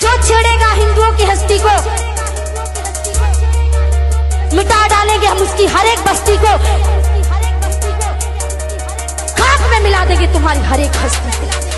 जो छेड़ेगा हिंदुओं की हस्ती को मिटा डालेंगे हम उसकी हर एक बस्ती को। खाक में मिला देंगे तुम्हारी हर एक हस्ती। को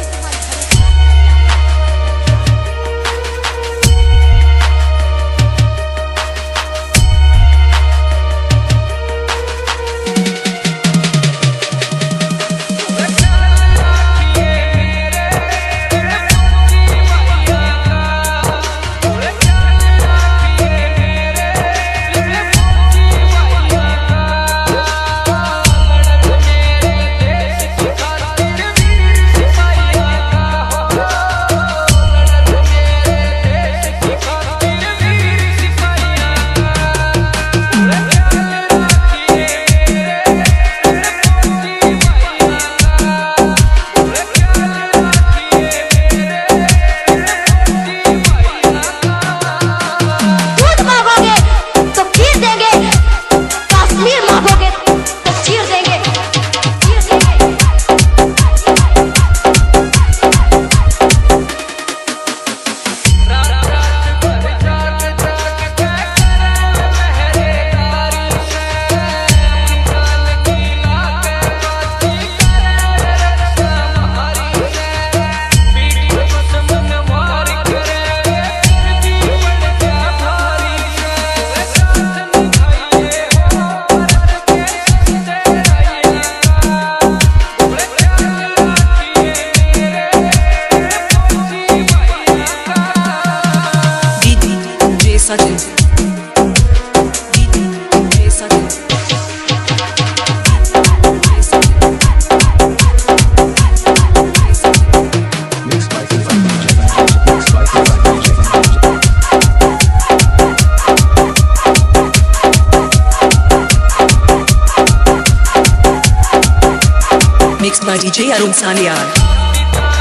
mixed by DJ Arun Sanyal.